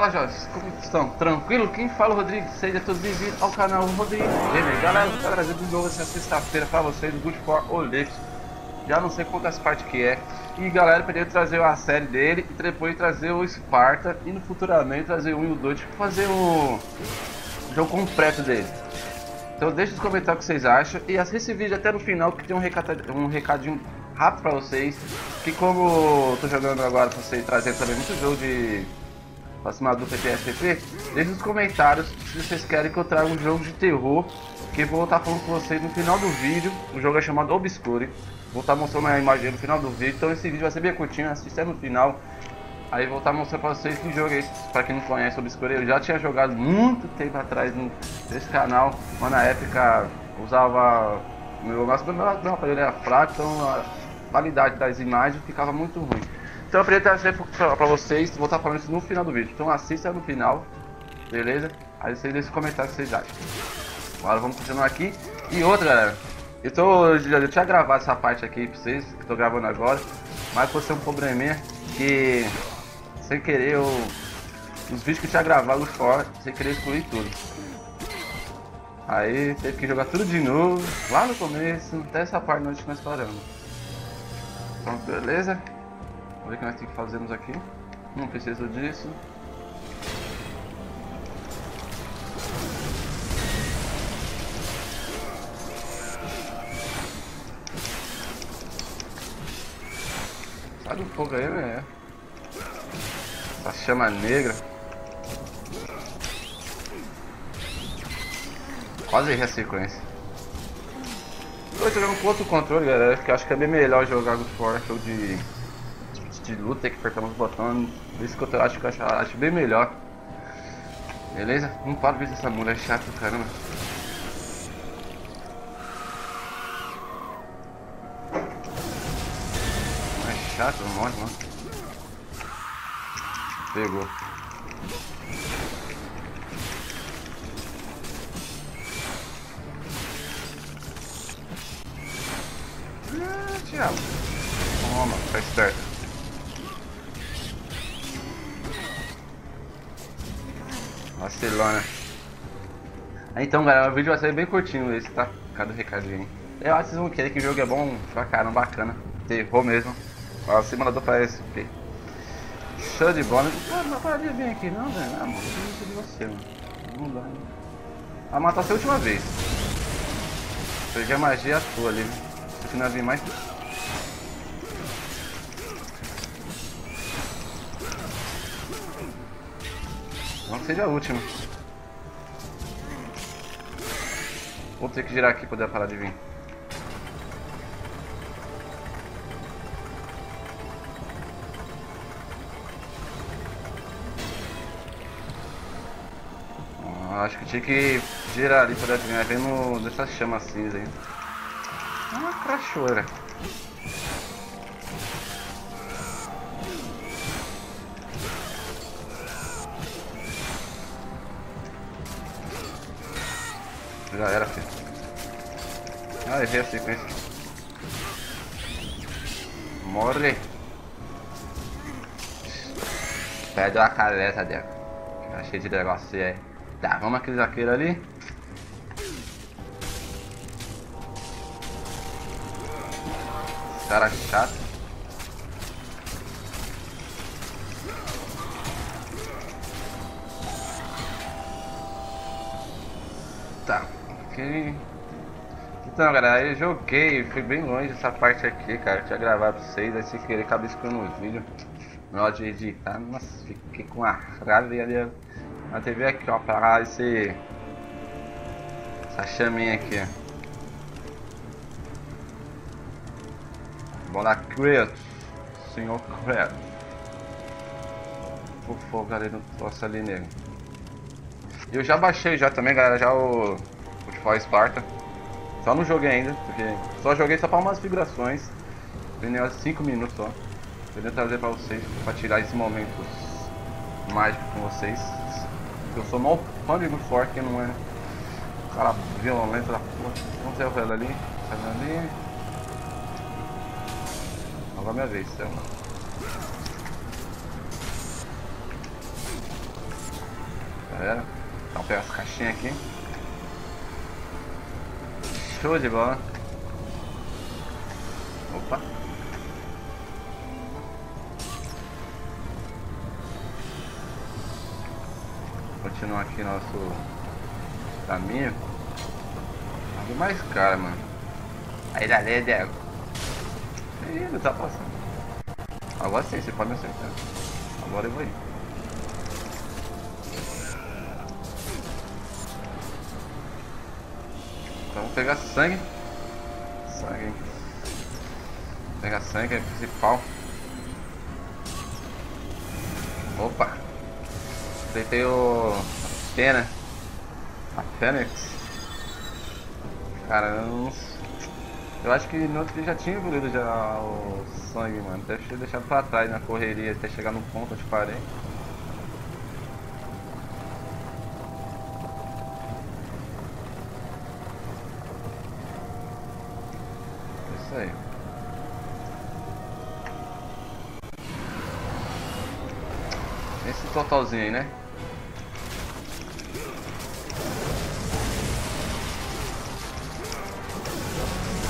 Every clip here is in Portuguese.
Fala Jorge, como estão? Tranquilo? Quem fala Rodrigo? Seja todos bem-vindos ao canal Rodrigo Gamer. Galera, quero trazer de novo essa sexta-feira pra vocês do Good for Olympics. Já não sei quantas partes que é. E galera, poderia trazer a série dele e depois trazer o Sparta e no futuramente trazer o 1 e o 2 tipo, fazer o jogo completo dele. Então deixe nos comentários o que vocês acham e assista esse vídeo até no final que tem um, recado, um recadinho rápido pra vocês. Que como eu tô jogando agora vocês trazer também muito jogo de acima do PPSPP, deixe nos comentários se vocês querem que eu traga um jogo de terror que vou estar falando com vocês no final do vídeo. O jogo é chamado Obscure. Vou estar mostrando a imagem no final do vídeo, então esse vídeo vai ser bem curtinho, assista no final. Aí vou estar mostrando pra vocês que jogo é esse, pra quem não conhece Obscure. Eu já tinha jogado muito tempo atrás nesse canal, mas na época usava... Meu, meu aparelho era fraco, então a qualidade das imagens ficava muito ruim. Então eu queria trazer pra, pra vocês, vou estar falando isso no final do vídeo. Então assista no final, beleza? Aí vocês deixem comentários que vocês acham. Agora vamos continuar aqui. E outra, galera. Eu, tô, tinha gravado essa parte aqui pra vocês, que eu tô gravando agora. Mas ser um probleminha que sem querer eu. Os vídeos que eu tinha gravado fora, sem querer excluir tudo. Aí teve que jogar tudo de novo, lá no começo, até essa parte onde nós paramos. Então beleza? Ver o que nós temos que fazermos aqui. Não preciso disso. Sai do fogo aí, né? Essa chama negra. Quase errei a sequência. Tô jogando com outro controle, galera, que acho que é bem melhor jogar God of War, jogo de, de luta, que apertar uns botões. Esse controle acho que eu acho, acho bem melhor. Beleza? Não para ver essa mulher chata, caramba. É chato, morre, mano. Pegou. Ah, Thiago. Toma, tá esperto. Vacilona. Então galera, o vídeo vai ser bem curtinho esse, tá? Cada recadinho. Eu acho que vocês vão querer que o jogo é bom pra caramba, bacana. Terror mesmo. Ó, simulador pra SP. Show de bola. Ah, não para de vir aqui não, velho. Ah, mano, eu de você, mano. Não dá. Vai matar a última vez. Peguei a magia tua ali. Se não vir mais. Não seja a última. Vou ter que girar aqui pra poder parar de vir. acho que tinha que girar ali para adivinhar, vendo dessas chamas cinza aí. Uma crachoeira. Já era, filho. Ah, errei a sequência. Morre. Pede uma caleta dela. Achei de negócio aí. Tá, vamos aquele zaqueiro ali. Cara chato. Então, galera, eu joguei, fui bem longe essa parte aqui, cara. Eu tinha gravado pra vocês, aí sem querer acabei escutando o vídeo. Na hora de editar, nossa, fiquei com a raiva ali na TV aqui, ó, pra esse... Essa chaminha aqui, ó. Bola Kratos, senhor Kratos. O fogo ali no troço ali nele. Eu já baixei já também, galera, já o... Fall Sparta. Só não joguei ainda, porque só joguei só para umas figurações. Tem 5 minutos só. Queria trazer para vocês, para tirar esse momento mágico com vocês. Eu sou mal fã de muito forte, que não é cara violento da porra. Vamos ver o velho ali, sai ali. Agora é minha vez, céu. era. Então pegar essa caixinha aqui. Show de bola. Opa. Continuar aqui nosso caminho. Algo mais caro, mano. Aí da Diego. Ih, não tá passando. Agora sim, você pode me acertar. Agora eu vou ir. Pegar sangue. Sangue. Pegar sangue, é principal. Opa! Deitei o. A pena. A Fênix. Cara, eu não. Eu acho que no outro dia já tinha evoluído já o sangue, mano. Deve ter deixado pra trás na correria até chegar no ponto onde parei. Isso aí. Esse totalzinho aí, né?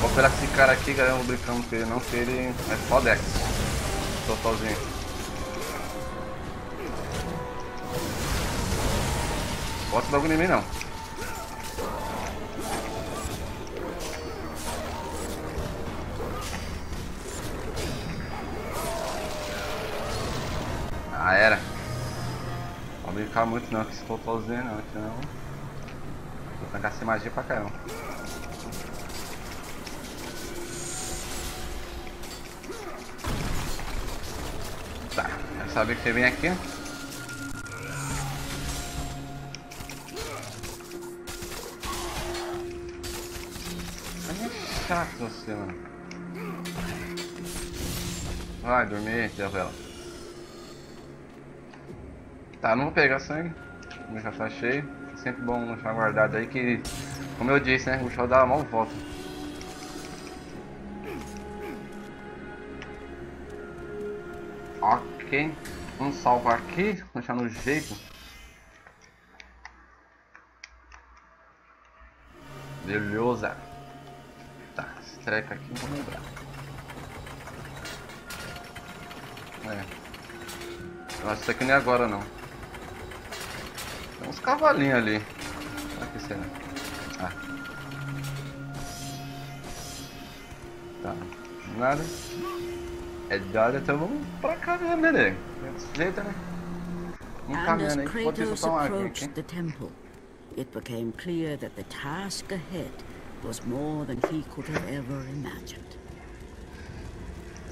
Vou esperar esse cara aqui, galera, não brincando com ele não, que ele é fodex. Totalzinho. Bota bagulho em mim não. Ah, era. Brincar muito não com esse totalzinho não, senão... Vou tancar essa magia pra caramba. Tá, já sabe que você vem aqui. É chato você, mano. Vai dormir, Diabela. Tá, não vou pegar sangue. O já tá cheio. É sempre bom deixar guardado aí que, como eu disse, né? O show dá mal volta. Ok. Vamos salvar aqui, deixar no jeito. Beleza. Tá, estreca aqui, não vou lembrar. É. Eu acho que isso aqui não é agora não. Tem uns cavalinhos ali. Olha que cena. Ah. Tá. Nada. É dada, então vamos pra cá mesmo, né? Desse jeito, né? Vamos And caminhando aí. Kratos tomo uma approached aqui. it became clear that the task ahead was more than he could have ever imagined.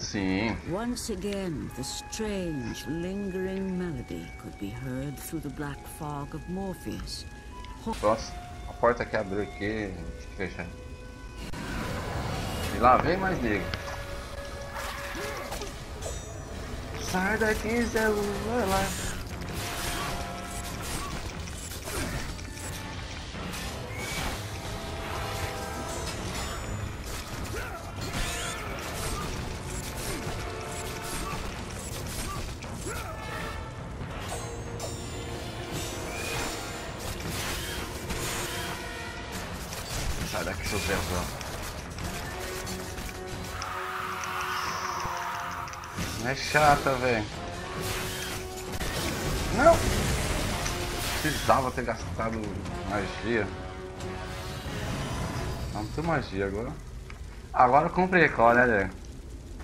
Sim. Once again, the strange, lingering melody could be heard through the black fog of Morpheus. Nossa, a porta que abriu aqui, eu fechar. E lá vem mais nego. Sai daqui, Zé Lula, chata, velho. Não! Precisava ter gastado magia. Não tem magia agora. Agora complicou, né, velho?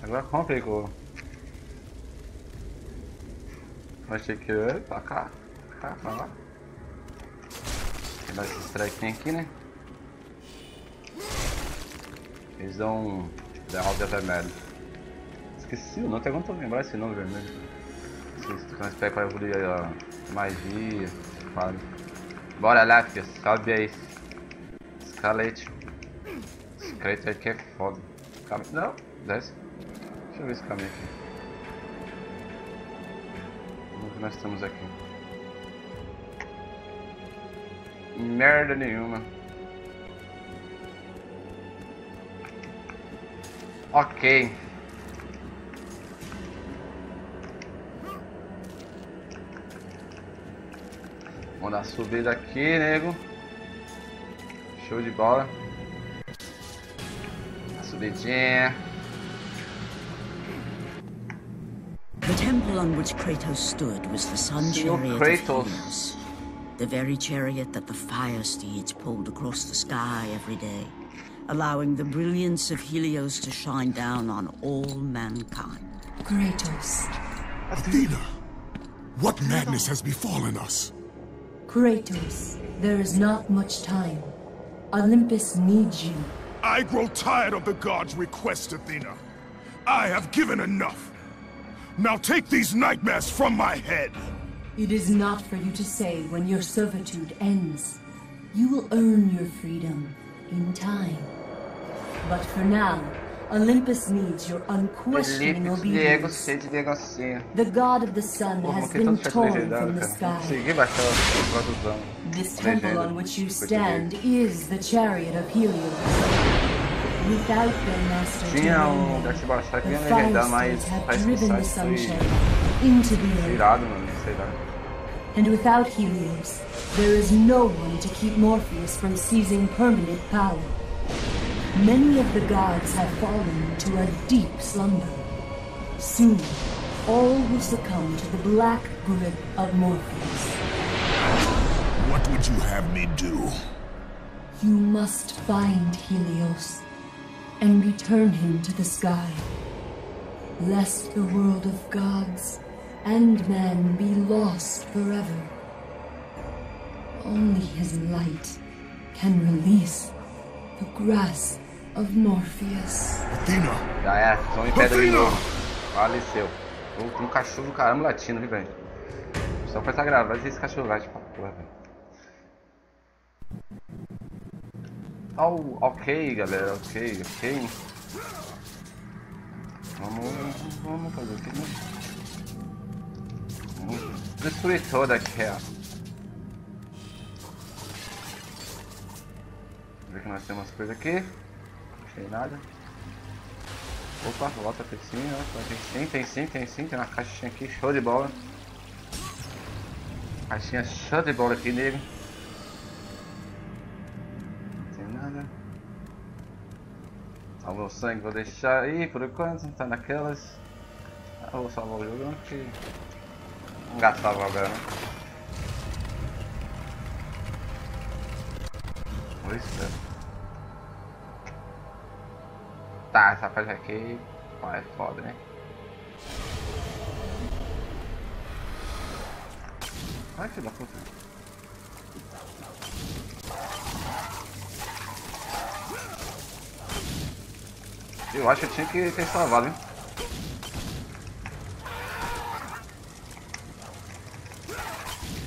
Agora complicou. Achei que eu ia pra cá. Cá, pra lá. Vou dar esse strike aqui, né? Eles dão. dão rosa vermelho. Esqueci o nome, até agora não tô lembrando esse nome vermelho. Nós pegamos pra evoluir a magia, claro. Bora lá, filho, sobe aí. Escalete. Escalete aqui é foda. Cam... Não, desce. Deixa eu ver esse caminho aqui. Vamos ver o que nós estamos aqui. Merda nenhuma. Ok. Vamos dar subida aqui, nego. Show de bola. A subidinha. The temple on which Kratos stood was the sun chariot Kratos. of Helios. The very chariot that the fire steeds pulled across the sky every day, allowing the brilliance of Helios to shine down on all mankind. Kratos. Athena, what madness has befallen us? Kratos, there is not much time. Olympus needs you. I grow tired of the gods' requests, Athena. I have given enough. Now take these nightmares from my head. It is not for you to say when your servitude ends. You will earn your freedom in time. But for now, Olympus needs your unquestioning obedience. Diego C, The god of the sun Porra, has been torn from the sky. This temple on which you stand is the chariot of Helios. Without their master Tinha um lugar de baixar que ia me the mas And without Helios, there is no one to keep Morpheus from seizing permanent power. Many of the gods have fallen to a deep slumber. Soon, all will succumb to the black grip of Morpheus. What would you have me do? You must find Helios and return him to the sky, lest the world of gods and men be lost forever. Only his light can release the grasp of Morpheus. Athena, Já é, são em pedra de novo. Faleceu. Tem um cachorro do caramba latindo, viu, velho? Só pra estar gravado, esse cachorro late pra porra, velho. Oh, ok, galera, ok, ok. Vamos, vamos fazer o que, né? Vamos destruir toda aquela. Ver que nós temos coisas aqui. Tem nada. Opa, volta sim, ó. Tem sim, tem sim, tem sim, tem uma caixinha aqui, show de bola. Caixinha show de bola aqui, nego. Não tem nada. Salvou o sangue, vou deixar aí por enquanto, tá naquelas. Ah, vou salvar o jogo que. Não gastava agora, né? Vou esperar. Essa parte aqui pô, é foda, né? Ai, filho da puta. Eu acho que eu tinha que ter salvado, hein?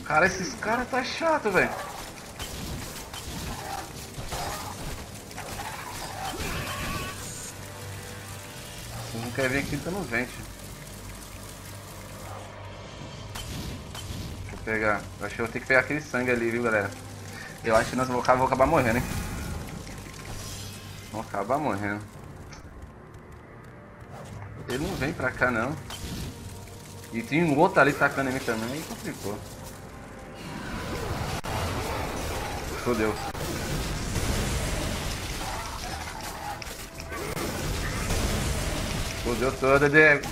Cara, esses caras tá chato, velho. Quer vir aqui, então não. Deixa eu pegar. Eu acho que eu vou ter que pegar aquele sangue ali, viu, galera? Eu acho que nós vamos vou acabar morrendo, hein? Vou acabar morrendo. Ele não vem pra cá, não. E tem um outro ali tacando em mim também, aí complicou. Fodeu. Fodeu toda, Diego.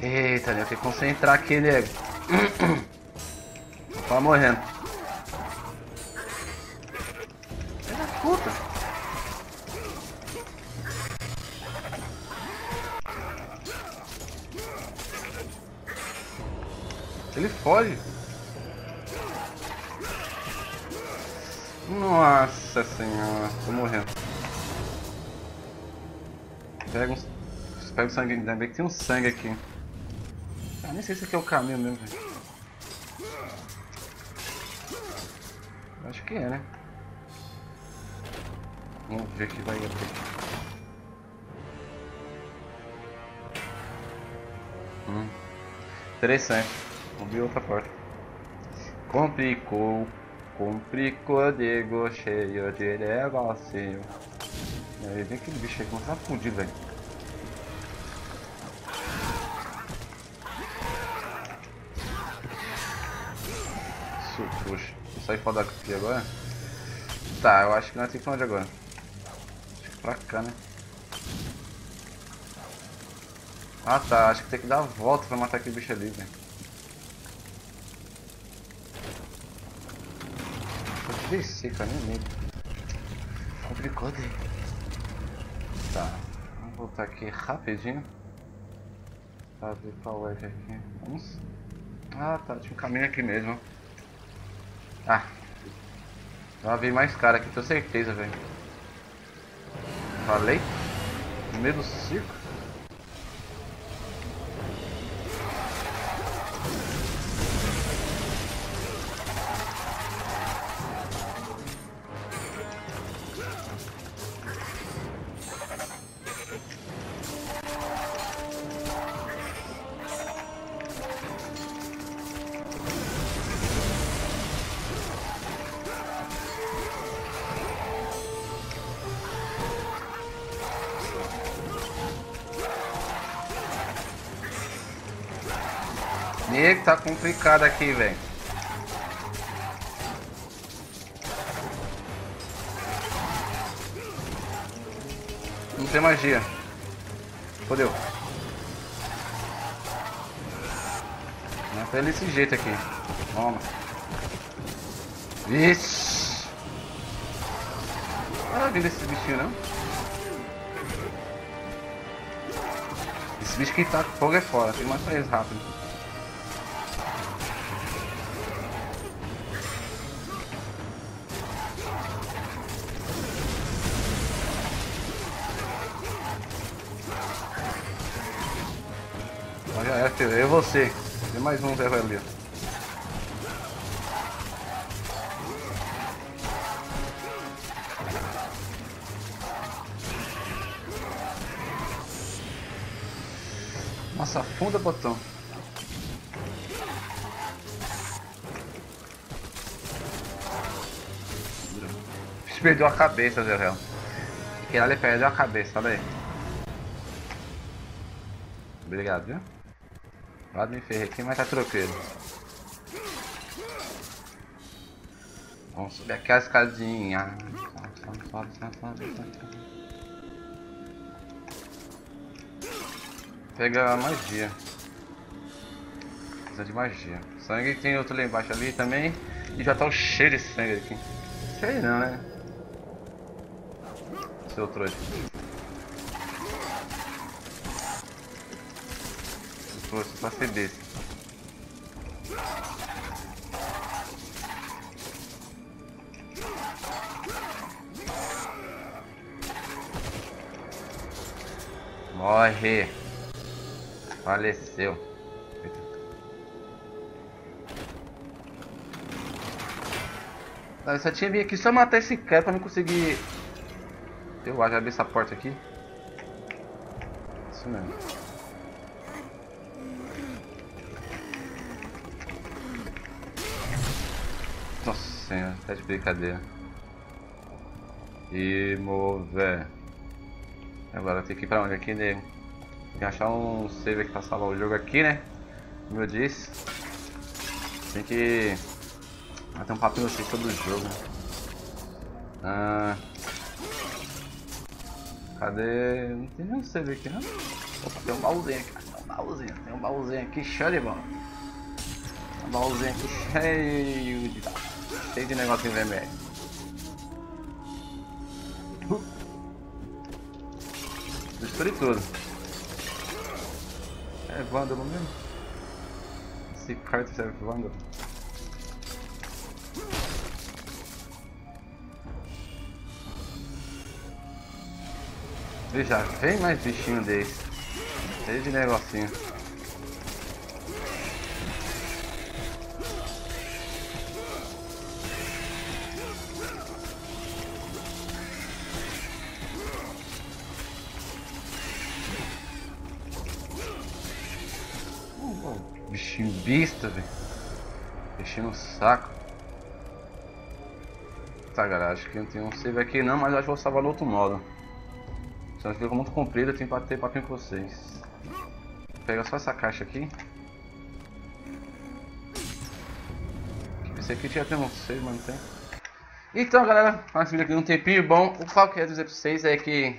Eita, né? Tem que concentrar aqui, nego. Tá morrendo. Foge. Nossa senhora, tô morrendo. Pega um, pega o sangue, ainda bem que tem um sangue aqui. Ah, nem sei se aqui é o caminho mesmo, velho. Acho que é, né? Vamos ver que vai abrir. Hum. Interessante. Abrir outra porta. Complicou. cumprir código cheio de negocinho. Aí vem aquele bicho aí que não tá fudido, velho. Puxa. Vou sair fora daqui agora. Tá, eu acho que nós temos que ir pra onde agora? Acho que pra cá, né? Ah tá, acho que tem que dar a volta pra matar aquele bicho ali, velho. Descer, cara, nem medo. Complicou dele. Tá, vamos voltar aqui rapidinho. Pra ver qual é aqui. Vamos. Ah tá, tinha um caminho aqui mesmo. Ah. Vai vir mais cara aqui, tenho certeza, velho. Falei? No meio do circo? Tá complicado aqui, velho. Não tem magia. Fodeu. Mata ele desse jeito aqui. Toma. Vixe. Vindo esse bichinho não. Esse bicho que tá com fogo é fora, tem que matar eles rápido. Já é, você. Tem mais um Zé ali. Nossa, afunda botão. Perdeu a cabeça, Zé Real. Aquele ali perdeu a cabeça, olha aí. Obrigado, viu? Quase me ferrei aqui, mas tá troqueiro. Vamos subir aqui a escadinha. Sobe, sobe, sobe, sobe, sobe. Pega a magia. Precisa de magia. Sangue tem outro lá embaixo ali também. E já tá o cheiro de sangue aqui. Sei não, né? Seu trouxa. Trouxa pra desse. Morre. Faleceu. Eu só tinha vir aqui só matar esse cara pra não conseguir. Eu acho abrir essa porta aqui. Isso mesmo. Nossa senhora, tá de brincadeira. E mover. Agora tem que ir pra onde aqui, nego? Tem que achar um save aqui pra salvar o jogo aqui, né? Como eu disse. Tem que. Tem um papinho assim sobre o jogo. Ah. Cadê? Não tem nenhum save aqui, não? Opa, tem um baúzinho aqui. Tem um baúzinho, tem um baúzinho aqui show de bola. Um baúzinho aqui cheio de. Cheio de negocinho vermelho. Destruí tudo. É vândalo mesmo? Esse carta serve vândalo. Veja, vem mais bichinho desse. Cheio de negocinho. Bichinho besta, velho. Bichinho no saco. Tá, galera, acho que não tem um save aqui não, mas acho que vou salvar no outro modo. Senão ficou muito comprido, eu tenho que bater papinho com vocês. Vou pegar só essa caixa aqui. Esse aqui tinha até um save, mas não tem. Então, galera, esse vídeo aqui um tempinho bom. O que eu quero dizer pra vocês é que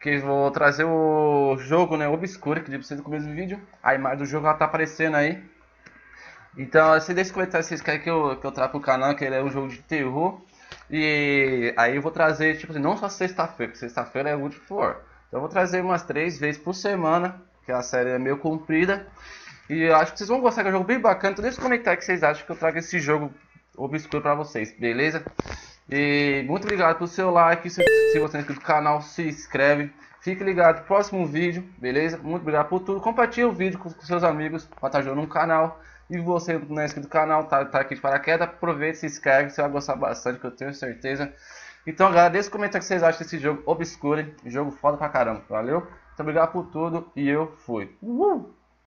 que vou trazer o jogo, né, Obscura, que eu disse no começo do vídeo. A imagem do jogo ela tá aparecendo aí. Então, assim, deixa comentar se vocês querem que eu, que eu traga pro canal, que ele é um jogo de terror. E aí eu vou trazer, tipo assim, não só sexta-feira, porque sexta-feira é o último for. Então eu vou trazer umas três vezes por semana, que a série é meio comprida. E eu acho que vocês vão gostar, que é um jogo bem bacana. Então deixa comentar que vocês acham que eu trago esse jogo obscuro pra vocês, beleza? E muito obrigado pelo seu like, se, se você é inscrito no canal, se inscreve. Fique ligado no próximo vídeo, beleza? Muito obrigado por tudo. Compartilhe o vídeo com, com seus amigos para estar ajudando no canal. E você não é inscrito no canal, tá, tá aqui de paraquedas, aproveite, se inscreve, você vai gostar bastante, que eu tenho certeza. Então, comentar o que vocês acham desse jogo Obscure, jogo foda pra caramba, valeu? Muito obrigado por tudo e eu fui. Uhul!